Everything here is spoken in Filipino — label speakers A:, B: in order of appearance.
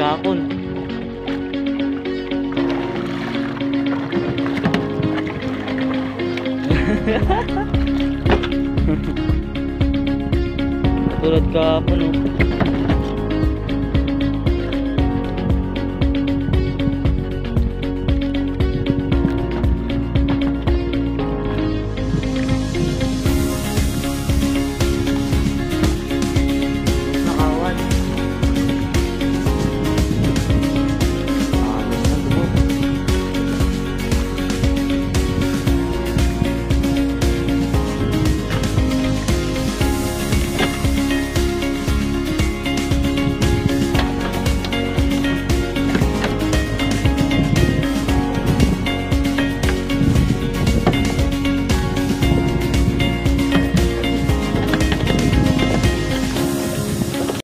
A: kahapon. Tulad kahapon oh.